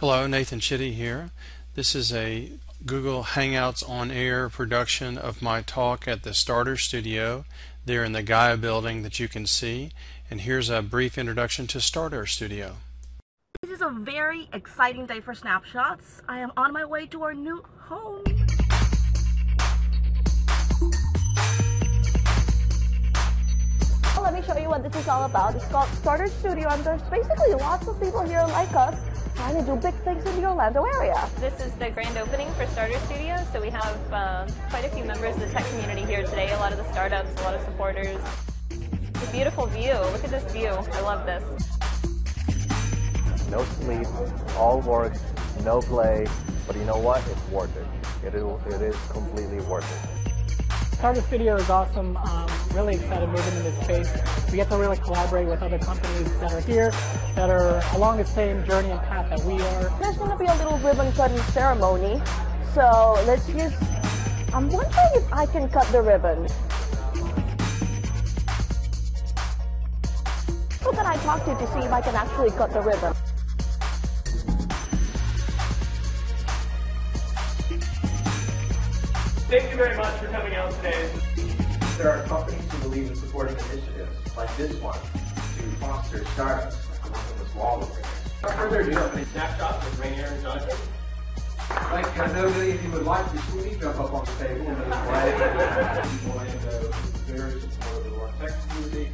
Hello, Nathan Chitty here. This is a Google Hangouts on Air production of my talk at the Starter Studio there in the Gaia building that you can see. And here's a brief introduction to Starter Studio. This is a very exciting day for snapshots. I am on my way to our new home. Let me show you what this is all about. It's called Starter Studio and there's basically lots of people here like us trying to do big things in the Orlando area. This is the grand opening for Starter Studios, so we have um, quite a few members of the tech community here today, a lot of the startups, a lot of supporters. It's a beautiful view. Look at this view. I love this. No sleep, all work, no play, but you know what? It's worth it. It is, it is completely worth it. Starter Studio is awesome. Um, really excited moving into this space. We get to really collaborate with other companies that are here, that are along the same journey and path that we are. There's going to be a little ribbon cutting ceremony. So let's just, I'm wondering if I can cut the ribbon. Who can I talk to to see if I can actually cut the ribbon? Very much for coming out today. There are companies who believe in supporting initiatives like this one to foster startups like the one this wall over here. Without further ado, I'm going to snapshot with Rainier and Johnson. Like, I know many of you would like to see me jump up on the table and play. People and uh, very supportive of our tech community.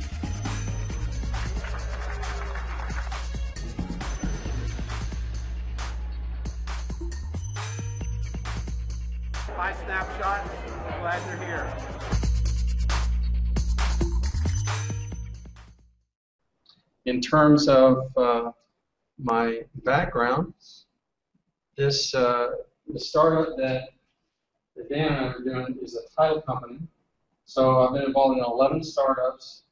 Hi, Snapshot. I'm Glad you're here. in terms of uh, my background, this uh, the startup that, that Dan and I are doing is a title company. So I've been involved in 11 startups.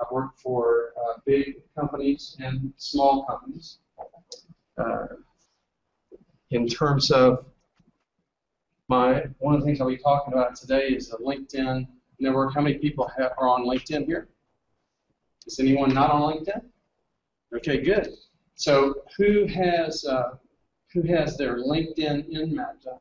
I've worked for uh, big companies and small companies. Uh, in terms of my one of the things I'll be talking about today is the LinkedIn network. How many people have, are on LinkedIn here? Is anyone not on LinkedIn? Okay, good. So who has uh, who has their LinkedIn InMap done?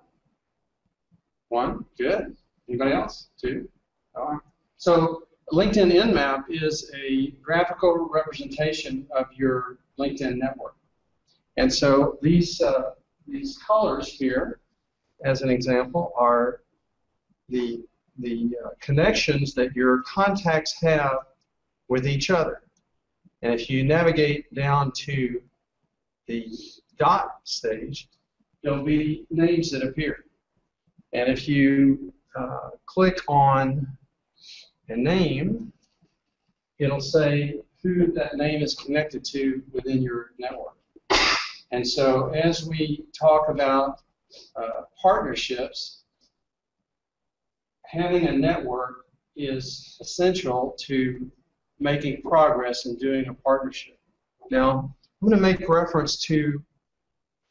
One, good. Anybody else? Two. All right. So LinkedIn InMap is a graphical representation of your LinkedIn network. And so these uh, these colors here, as an example, are the the uh, connections that your contacts have with each other. And if you navigate down to the dot stage, there'll be names that appear. And if you uh, click on a name, it'll say who that name is connected to within your network. And so as we talk about uh, partnerships, having a network is essential to making progress in doing a partnership. Now, I'm going to make reference to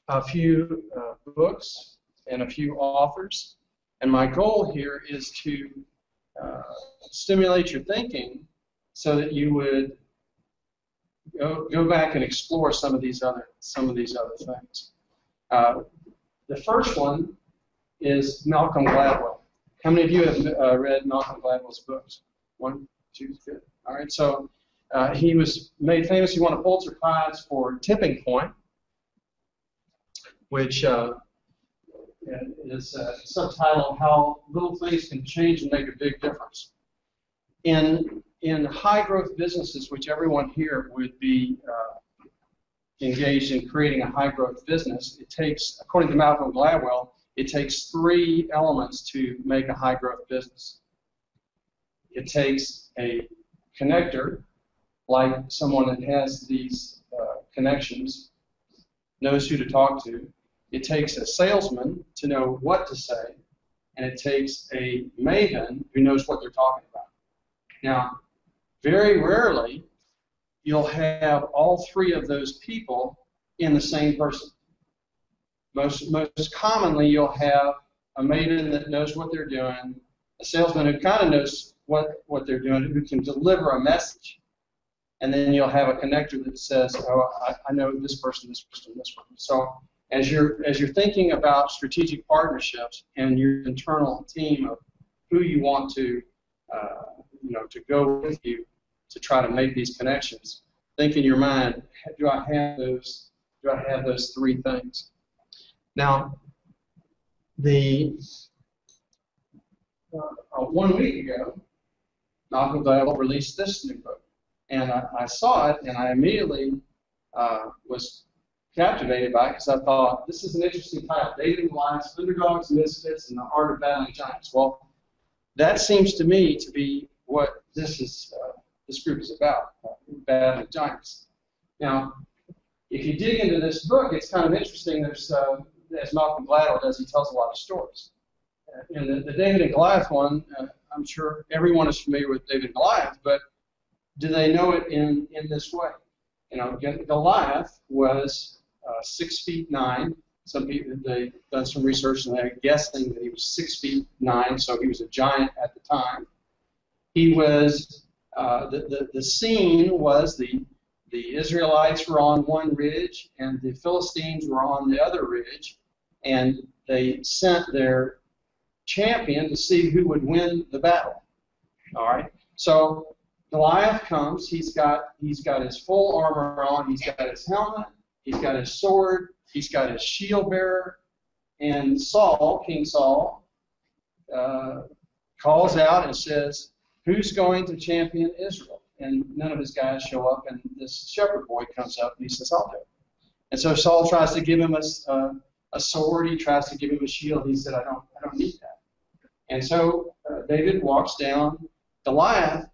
a few uh, books and a few authors, and my goal here is to uh, stimulate your thinking so that you would go, go back and explore some of these other some of these other things. Uh, the first one is Malcolm Gladwell. How many of you have uh, read Malcolm Gladwell's books? One, two, three. All right, so uh, he was made famous. He won a Pulitzer Prize for Tipping Point, which uh, is subtitle How Little Things Can Change and Make a Big Difference. In, in high growth businesses, which everyone here would be uh, engaged in creating a high growth business, it takes, according to Malcolm Gladwell, it takes three elements to make a high growth business. It takes a connector, like someone that has these uh, connections, knows who to talk to. It takes a salesman to know what to say, and it takes a maven who knows what they're talking about. Now, very rarely you'll have all three of those people in the same person. Most, most commonly, you'll have a maiden that knows what they're doing, a salesman who kind of knows what, what they're doing, who can deliver a message. And then you'll have a connector that says, oh, I, I know this person, this person, this person. So as you're as you're thinking about strategic partnerships and your internal team of who you want to uh, you know to go with you to try to make these connections, think in your mind, do I have those do I have those three things? Now, the uh, one week ago, Malcolm Gladwell released this new book, and I, I saw it, and I immediately uh, was captivated by it because I thought this is an interesting title: Dating Lives, Underdogs, Misfits, and the Art of Battling Giants. Well, that seems to me to be what this is. Uh, this group is about, uh, battling giants. Now, if you dig into this book, it's kind of interesting. There's, uh, as Malcolm Gladwell does, he tells a lot of stories. Uh, in the, the David and Goliath one, uh, I'm sure everyone is familiar with David and Goliath, but do they know it in, in this way? You know, Goliath was uh, six feet nine. Some people they've done some research and they're guessing that he was six feet nine, so he was a giant at the time. He was uh, the, the the scene was the the Israelites were on one ridge and the Philistines were on the other ridge, and they sent their champion to see who would win the battle. All right. So Goliath comes. He's got he's got his full armor on. He's got his helmet. He's got his sword. He's got his shield bearer. And Saul, King Saul, uh, calls out and says, "Who's going to champion Israel?" and none of his guys show up, and this shepherd boy comes up and he says, I'll do it. And so Saul tries to give him a, a sword, he tries to give him a shield. He said, I don't, I don't need that. And so uh, David walks down. Goliath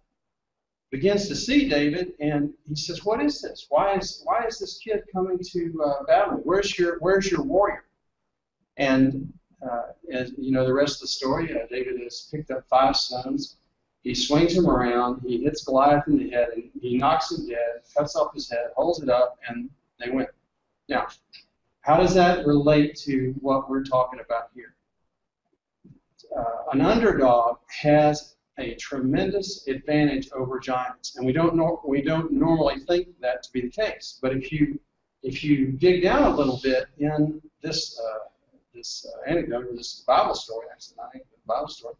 begins to see David, and he says, "What is this? Why is why is this kid coming to uh, battle? Where's your Where's your warrior?" And uh, you know, the rest of the story, uh, David has picked up five sons. He swings him around. He hits Goliath in the head, and he knocks him dead, cuts off his head, holds it up, and they win. Now, how does that relate to what we're talking about here? Uh, an underdog has a tremendous advantage over giants, and we don't nor- we don't normally think that to be the case. But if you if you dig down a little bit in this uh, this uh, anecdote or this Bible story, actually not a Bible story,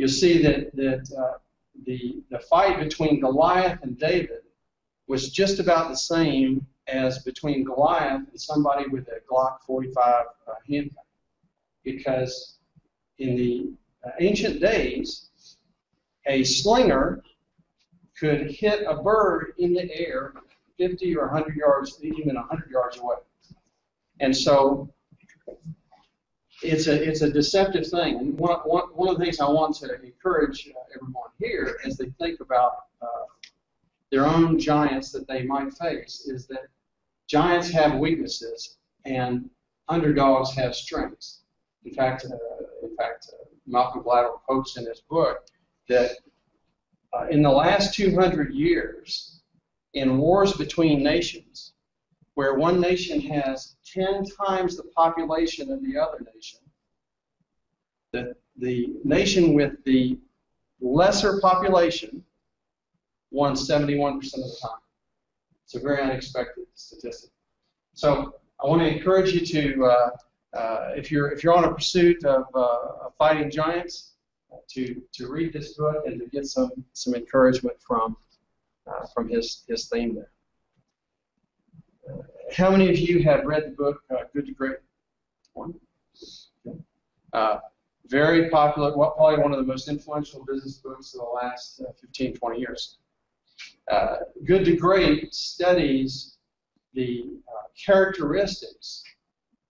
you see that, that uh, the, the fight between Goliath and David was just about the same as between Goliath and somebody with a Glock 45 uh, handgun. Because in the uh, ancient days, a slinger could hit a bird in the air 50 or 100 yards, even 100 yards away. And so it's a it's a deceptive thing. And one, one, one of the things I want to encourage uh, everyone here as they think about uh, their own giants that they might face is that giants have weaknesses and underdogs have strengths. In fact, uh, in fact, uh, Malcolm Gladwell quotes in his book that uh, in the last 200 years, in wars between nations, where one nation has 10 times the population of the other nation, the, the nation with the lesser population won 71% of the time. It's a very unexpected statistic. So I want to encourage you to, uh, uh, if you're if you're on a pursuit of, uh, of fighting giants, to to read this book and to get some some encouragement from uh, from his his theme there. How many of you have read the book uh, Good to Great? One. Uh, very popular, probably one of the most influential business books of the last uh, 15, 20 years. Uh, Good to Great studies the uh, characteristics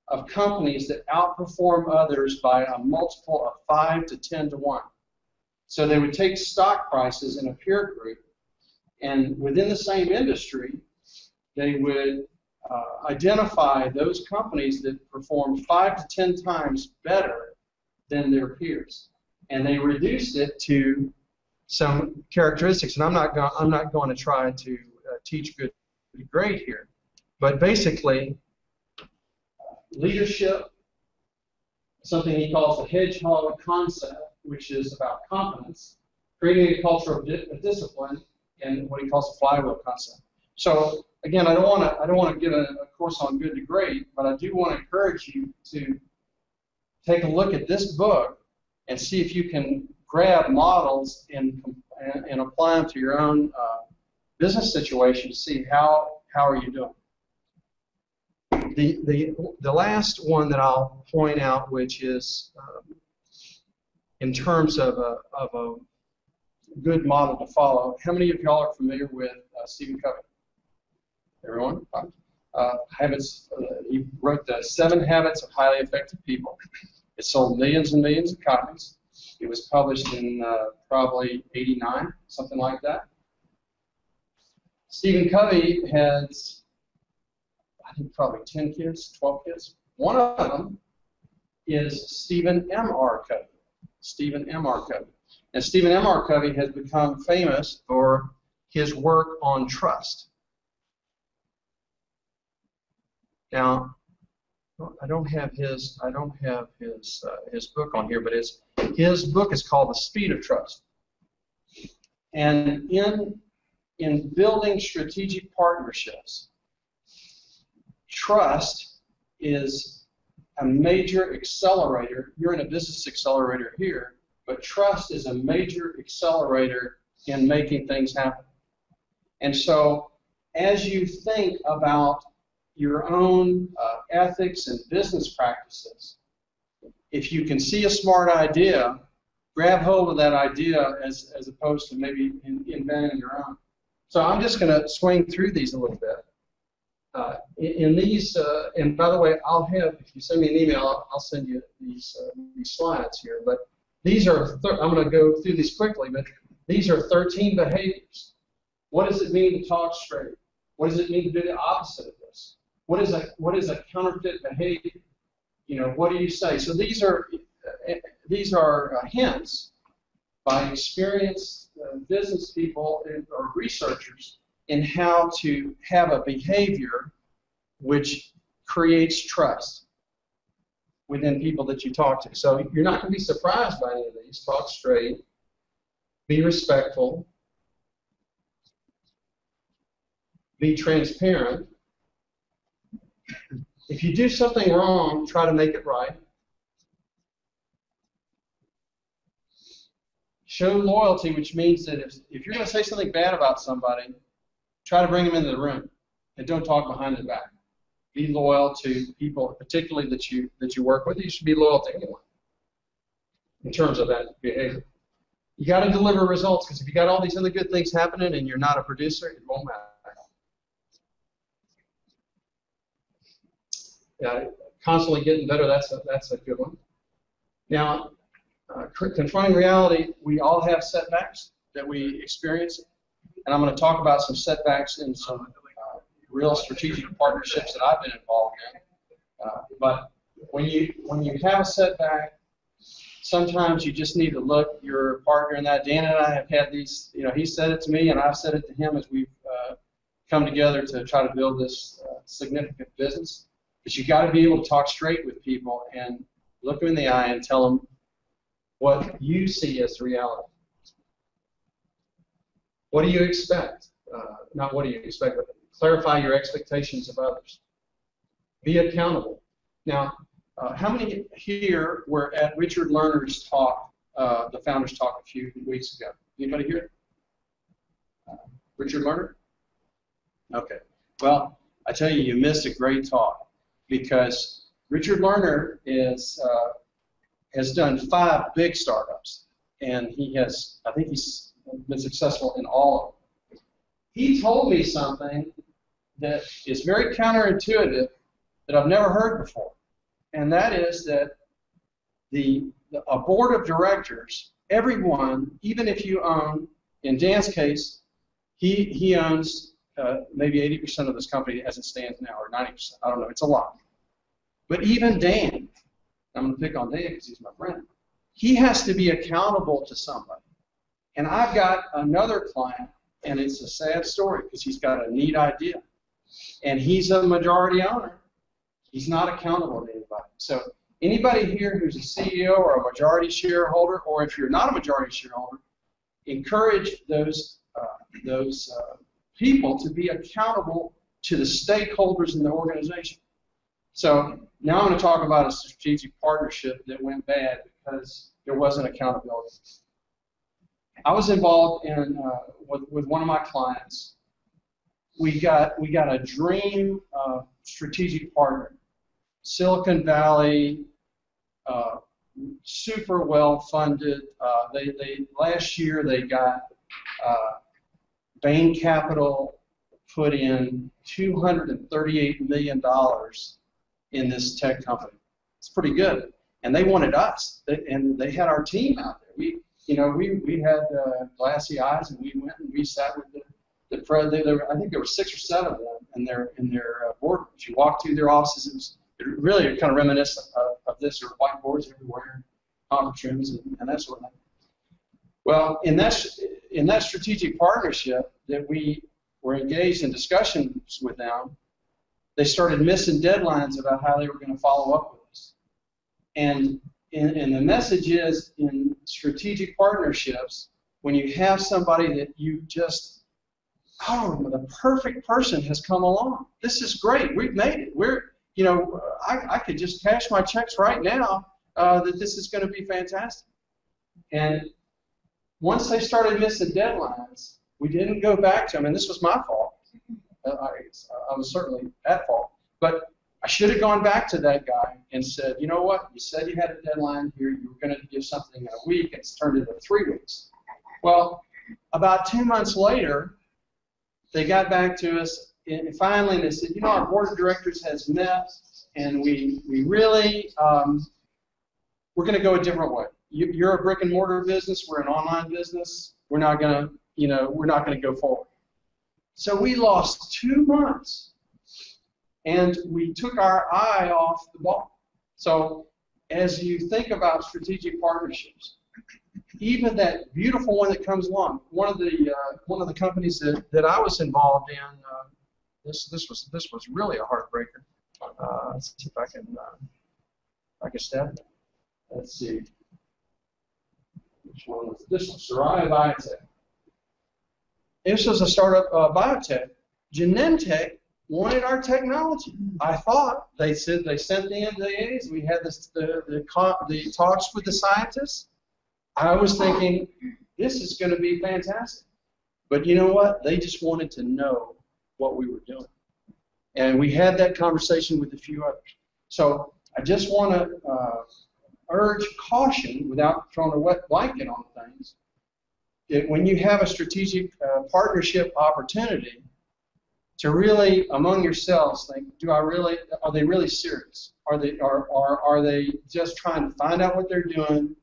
of companies that outperform others by a multiple of 5 to 10 to 1. So they would take stock prices in a peer group, and within the same industry, they would uh, identify those companies that perform five to ten times better than their peers, and they reduce it to some characteristics. And I'm not going I'm not going to try to uh, teach good great here, but basically leadership, something he calls the hedgehog concept, which is about competence, creating a culture of, di- of discipline, and what he calls the flywheel concept. So again, I don't want to I don't want to give a, a course on good to great, but I do want to encourage you to take a look at this book and see if you can grab models and and, and apply them to your own uh, business situation to see how how are you doing. The the the last one that I'll point out, which is um, in terms of a of a good model to follow. How many of y'all are familiar with uh, Stephen Covey? Everyone? Uh, habits. Uh, he wrote the Seven Habits of Highly Effective People. It sold millions and millions of copies. It was published in uh, probably 89, something like that. Stephen Covey has, I think, probably 10 kids, 12 kids. One of them is Stephen M. R. Covey. Stephen M. R. Covey. And Stephen M. R. Covey has become famous for his work on trust. Now, I don't have his I don't have his uh, his book on here, but his his book is called The Speed of Trust. And in in building strategic partnerships, trust is a major accelerator. You're in a business accelerator here, but trust is a major accelerator in making things happen. And so, as you think about your own uh, ethics and business practices, if you can see a smart idea, grab hold of that idea as, as opposed to maybe in, inventing your own. So I'm just going to swing through these a little bit. Uh, in, in, these, uh, and by the way, I'll have, if you send me an email, I'll, I'll send you these, uh, these slides here. But these are, I'm going to go through these quickly, but these are 13 behaviors. What does it mean to talk straight? What does it mean to do the opposite of? What is a what is a counterfeit behavior? You know, what do you say? So these are these are uh, hints by experienced uh, business people or researchers in how to have a behavior which creates trust within people that you talk to. So you're not going to be surprised by any of these. Talk straight, be respectful, be transparent. If you do something wrong, try to make it right. Show loyalty, which means that if, if you're going to say something bad about somebody, try to bring them into the room and don't talk behind their back be loyal to people, particularly that you that you work with. You should be loyal to anyone in terms of that behavior. You got to deliver results because if you got all these other good things happening and you're not a producer, it won't matter. Constantly getting better. That's a that's a good one. Now, uh, confronting reality. We all have setbacks that we experience, and I'm going to talk about some setbacks in some real strategic partnerships that I've been involved in. Uh, but when you when you have a setback, sometimes you just need to look your partner in that. Dan and I have had these. You know, he said it to me, and I've said it to him as we've uh, come together to try to build this uh, significant business. But you got to be able to talk straight with people and look them in the eye and tell them what you see as reality. What do you expect? Uh, not what do you expect, but Clarify your expectations of others. Be accountable. Now, uh, how many here were at Richard Lerner's talk, uh, the founders talk a few weeks ago? Anybody here? Uh, Richard Lerner? Okay. Well, I tell you, you missed a great talk because Richard Lerner is uh, has done five big startups, and he has, I think he's been successful in all of them. He told me something that is very counterintuitive that I've never heard before, and that is that the, the a board of directors, everyone, even if you own, in Dan's case, he he owns uh, maybe 80% of this company as it stands now, or 90%. I don't know. It's a lot. But even Dan, I'm going to pick on Dan because he's my friend. He has to be accountable to somebody. And I've got another client and it's a sad story because he's got a neat idea. And he's a majority owner. He's not accountable to anybody. So anybody here who's a CEO or a majority shareholder, or if you're not a majority shareholder, encourage those uh, those uh, people to be accountable to the stakeholders in the organization. So now I'm going to talk about a strategic partnership that went bad because there wasn't accountability. I was involved in uh, with, with one of my clients. We got we got a dream uh, strategic partner, Silicon Valley, uh, super well funded. Uh, they they last year they got uh, Bain Capital put in 238 million dollars in this tech company. It's pretty good, and they wanted us, they, and they had our team out there. We you know, we, we had uh, glassy eyes, and we went and we sat with the the president. There, I think there were six or seven of them in their in their uh, boardrooms. You walked through their offices. It was it really kind of reminiscent of, of this. There were whiteboards everywhere, conference rooms, and, and that sort of thing. Well, in that in that strategic partnership that we were engaged in discussions with them, they started missing deadlines about how they were going to follow up with us. And and, and the message is in strategic partnerships, when you have somebody that you just, oh, the perfect person has come along. This is great. We've made it. We're, you know, I, I could just cash my checks right now uh, that this is going to be fantastic. And once they started missing deadlines, we didn't go back to them, and this was my fault. Uh, I, I was certainly at fault. But I should have gone back to that guy and said, you know what? You said you had a deadline here. You were going to give something in a week. And it's turned into three weeks. Well, about two months later, they got back to us, and finally they said, you know, our board of directors has met, and we we really um, we're going to go a different way. You, you're a brick and mortar business. We're an online business. We're not going to, you know, we're not going to go forward. So we lost two months and we took our eye off the ball. So as you think about strategic partnerships, even that beautiful one that comes along, one of the uh, one of the companies that, that I was involved in, uh, this this was this was really a heartbreaker. Uh, let's see if I can uh, I can step. Let's see. Which one this one? Soraya Biotech. This was a startup uh, biotech. Genentech wanted our technology. I thought they said they sent the NDAs. We had this, the, the the talks with the scientists. I was thinking this is going to be fantastic. But you know what? They just wanted to know what we were doing, and we had that conversation with a few others. So I just want to uh, urge caution without throwing a wet blanket on things. That when you have a strategic uh, partnership opportunity, to really among yourselves think, do I really are they really serious? Are they are, are are they just trying to find out what they're doing?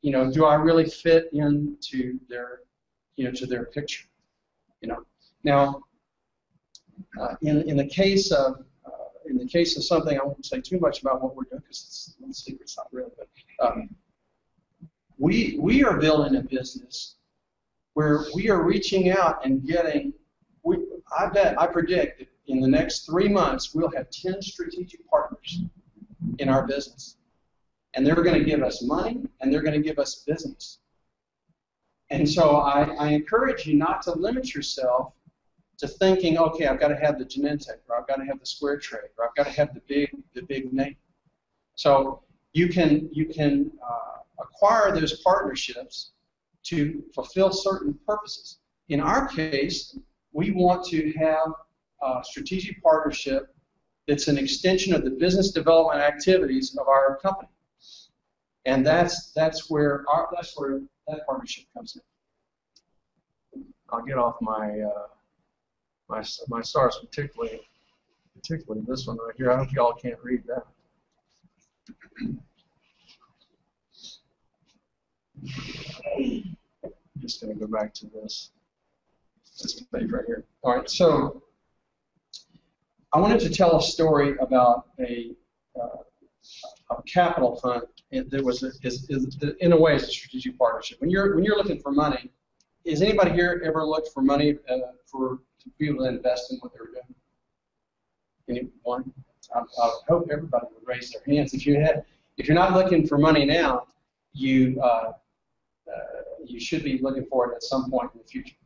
You know, do I really fit into their you know to their picture? You know. Now, uh, in in the case of in the case of something, I won't say too much about what we're doing because it's a secret. It's not real, but um, we we are building a business where we are reaching out and getting we, I bet, I predict that in the next three months, we'll have 10 strategic partners in our business. And they're going to give us money and they're going to give us business. And so I, I encourage you not to limit yourself to thinking, okay, I've got to have the Genentech, or I've got to have the Square Trade, or I've got to have the big, the big name. So you can you can uh, acquire those partnerships to fulfill certain purposes. In our case, we want to have a strategic partnership that's an extension of the business development activities of our company. And that's that's where our, that's where that partnership comes in. I'll get off my uh, my my stars, particularly particularly this one right here. I hope y'all can't read that. I'm just going to go back to this this page right here. All right, so I wanted to tell a story about a, uh, a capital fund that was a, is, is in a way is a strategic partnership. When you're when you're looking for money, is anybody here ever looked for money uh, for to be able to invest in what they were doing? Anyone? I, I hope everybody would raise their hands. If you had, if you're not looking for money now, you uh, uh, you should be looking for it at some point in the future.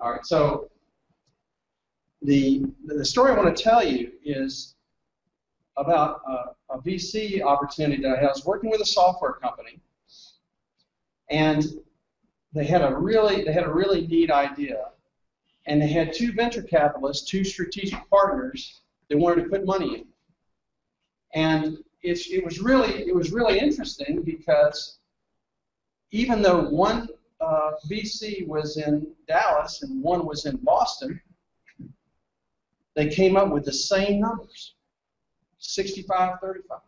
All right, so the, the story I want to tell you is about a, a VC opportunity that I had. I was working with a software company, and they had a really they had a really neat idea, and they had two venture capitalists, two strategic partners that wanted to put money in, and it's, it was really it was really interesting because even though one uh, VC was in Dallas and one was in Boston, they came up with the same numbers 65 35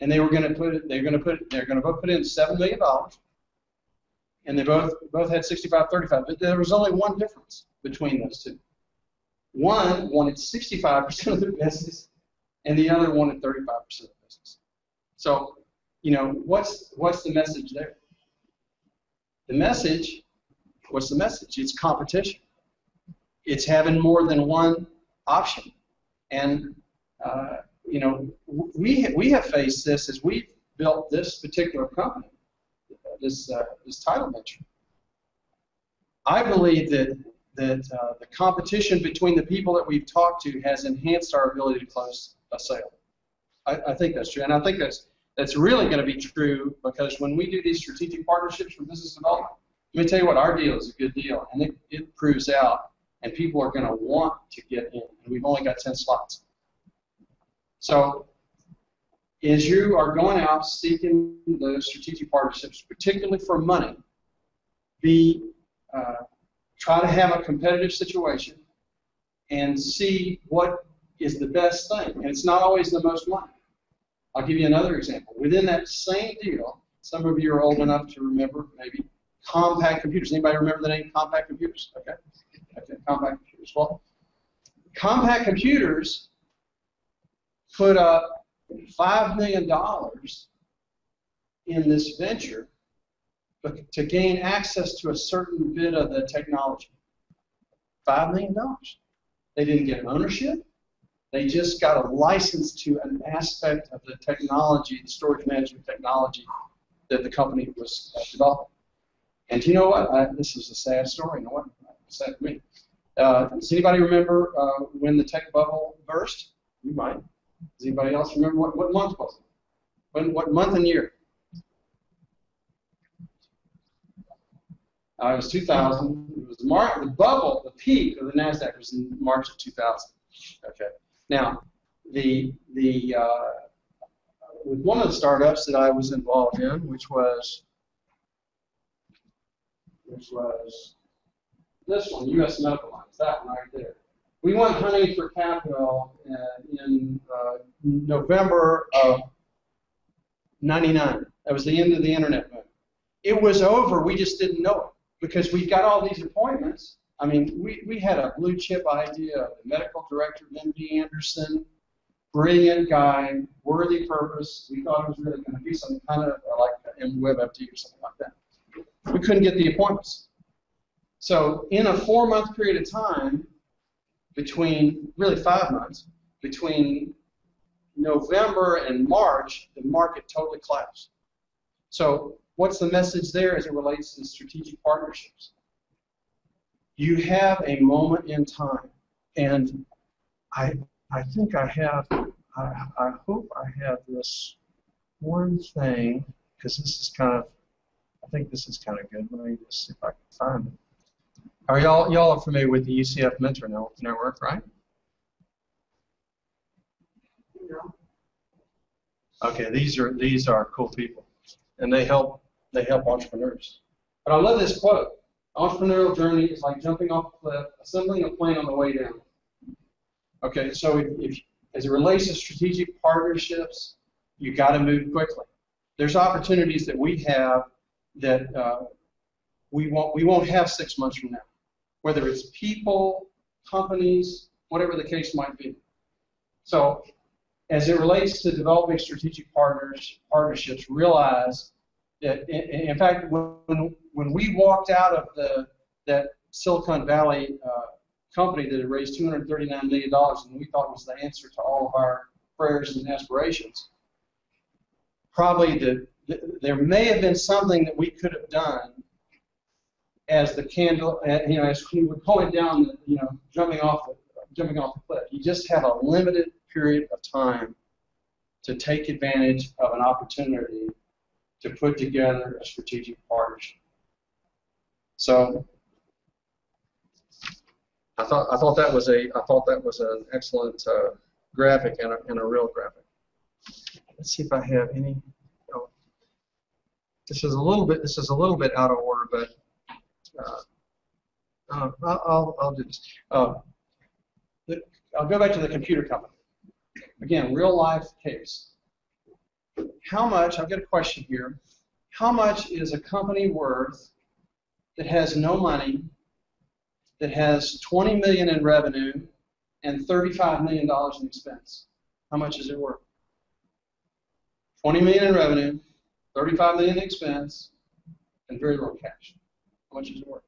and they were going to put they're going to put they're going to put in 7 million dollars and they both both had 65 35 but there was only one difference between those two. One wanted 65% of the business and the other wanted 35% of the business. So you know what's what's the message there? The message what's the message? It's competition. It's having more than one option. And uh, you know, we we have faced this as we built this particular company, this uh, this title venture. I believe that that uh, the competition between the people that we've talked to has enhanced our ability to close a sale. I, I think that's true, and I think that's that's really going to be true because when we do these strategic partnerships for business development, let me tell you what, our deal is a good deal, and it, it proves out and people are going to want to get in. And we've only got 10 slots. So as you are going out seeking those strategic partnerships, particularly for money, be uh, try to have a competitive situation and see what is the best thing. And it's not always the most money. I'll give you another example. Within that same deal, some of you are old enough to remember maybe Compaq Computers. Anybody remember the name Compaq Computers? Okay. Compaq Computers. Well, Compaq Computers put up $5 million in this venture to gain access to a certain bit of the technology. $5 million. They didn't get ownership. They just got a license to an aspect of the technology, the storage management technology that the company was uh, developing. And you know what? I, this is a sad story. You know what? It's sad to me. Uh, does anybody remember uh, when the tech bubble burst? You might. Does anybody else remember what, what month was it? When, what month and year? Uh, it was 2000. It was March, the bubble, the peak of the Nasdaq was in March of 2000. Okay. Now, the the uh, with one of the startups that I was involved in, which was which was this one, U.S. Medical Lines, that one right there. We went hunting for capital uh, in uh, November of 99. That was the end of the internet boom. It was over, we just didn't know it because we got all these appointments. I mean, we, we had a blue chip idea of the medical director MD Anderson, brilliant guy, worthy purpose. We thought it was really going to be some kind of like WebMD or something like that. We couldn't get the appointments. So in a four-month period of time, between really five months, between November and March, the market totally collapsed. So what's the message there as it relates to strategic partnerships? You have a moment in time, and I I think I have I, I hope I have this one thing because this is kind of I think this is kind of good. Let me just see if I can find it. Are y'all y'all are familiar with the UCF Mentor Network, right? No. Okay, these are these are cool people, and they help they help entrepreneurs. But I love this quote: "Entrepreneurial journey is like jumping off a cliff, assembling a plane on the way down." Okay, so if, if as it relates to strategic partnerships, you got to move quickly. There's opportunities that we have that uh, we won't we won't have six months from now whether it's people, companies, whatever the case might be. So as it relates to developing strategic partners, partnerships, realize that, in, in fact, when, when we walked out of the that Silicon Valley uh, company that had raised $239 million and we thought was the answer to all of our prayers and aspirations, probably the, the, there may have been something that we could have done as the candle, uh, you know, as he would pull it down, you know, jumping off the, jumping off the cliff. You just have a limited period of time to take advantage of an opportunity to put together a strategic partnership. So I thought I thought that was a I thought that was an excellent uh, graphic and a, and a real graphic. Let's see if I have any. Oh, this is a little bit this is a little bit out of order, but uh, uh, I'll, I'll do this. Uh, the, I'll go back to the computer company. Again, real life case. How much, I've got a question here. How much is a company worth that has no money, that has 20 million in revenue and 35 million dollars in expense? How much is it worth? 20 million in revenue, 35 million in expense, and very little cash. How much is it worth?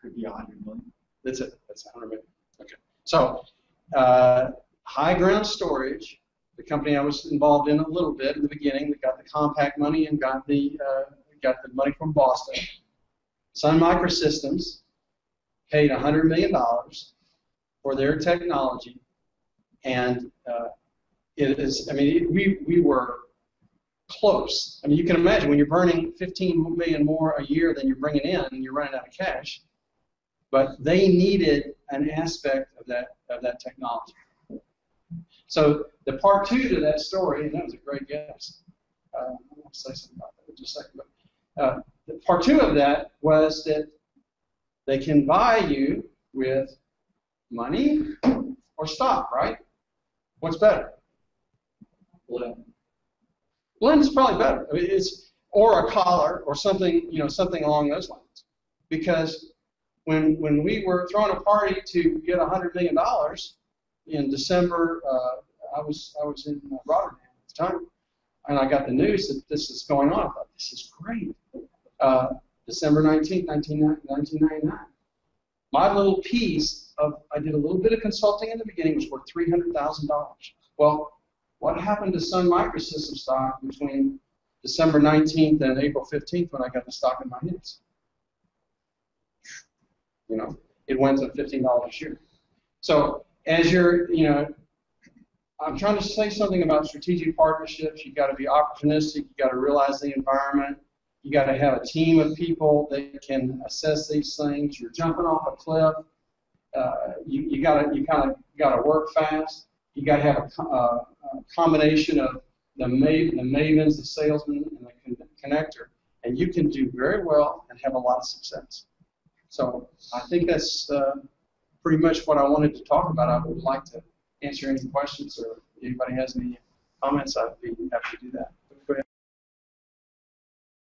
Could be a hundred million. That's it. That's a 100 million. Okay. So, uh, HighGround storage, the company I was involved in a little bit in the beginning, that got the Compaq money and got the uh, got the money from Boston. Sun Microsystems paid a 100 million dollars for their technology, and uh, it is. I mean, we we were close. I mean, you can imagine when you're burning 15 million more a year than you're bringing in, and you're running out of cash. But they needed an aspect of that of that technology. So the part two to that story, and that was a great guess. Uh, I want to say something about that in just a second. But uh, the part two of that was that they can buy you with money or stock, right? What's better? Blend. Blend's probably better. I mean, it's or a collar or something, you know, something along those lines. Because when when we were throwing a party to get hundred million dollars in December, uh, I was I was in uh, Rotterdam at the time, and I got the news that this is going on. I thought this is great. Uh, December 19th, 1999. My little piece of I did a little bit of consulting in the beginning was worth three hundred thousand dollars. Well, what happened to Sun Microsystems stock between December 19th and April 15th when I got the stock in my hands? You know, it went to $15 a share. So as you're, you know, I'm trying to say something about strategic partnerships. You've got to be opportunistic. You've got to realize the environment. You've got to have a team of people that can assess these things. You're jumping off a cliff. Uh, you you got to you kind of got to work fast. You got to have a, a, combination of the mav- the mavens, the salesman, and the con- connector, and you can do very well and have a lot of success. So I think that's uh, pretty much what I wanted to talk about. I would like to answer any questions or if anybody has any comments. I'd be happy to do that.